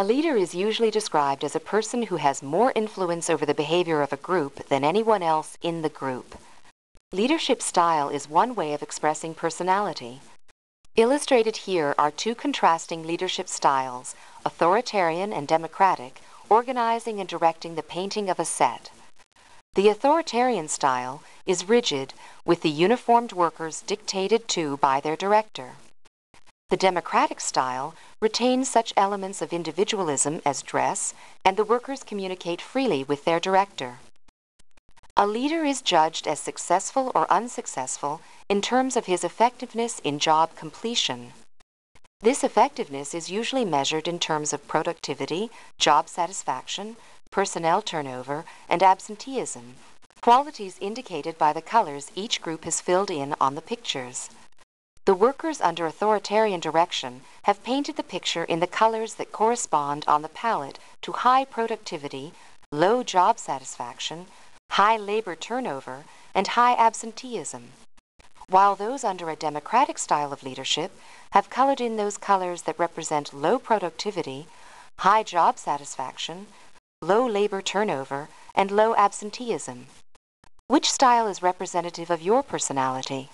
A leader is usually described as a person who has more influence over the behavior of a group than anyone else in the group. Leadership style is one way of expressing personality. Illustrated here are two contrasting leadership styles, authoritarian and democratic, organizing and directing the painting of a set. The authoritarian style is rigid, with the uniformed workers dictated to by their director. The democratic style retains such elements of individualism as dress, and the workers communicate freely with their director. A leader is judged as successful or unsuccessful in terms of his effectiveness in job completion. This effectiveness is usually measured in terms of productivity, job satisfaction, personnel turnover, and absenteeism, qualities indicated by the colors each group has filled in on the pictures. The workers under authoritarian direction have painted the picture in the colors that correspond on the palette to high productivity, low job satisfaction, high labor turnover, and high absenteeism, while those under a democratic style of leadership have colored in those colors that represent low productivity, high job satisfaction, low labor turnover, and low absenteeism. Which style is representative of your personality?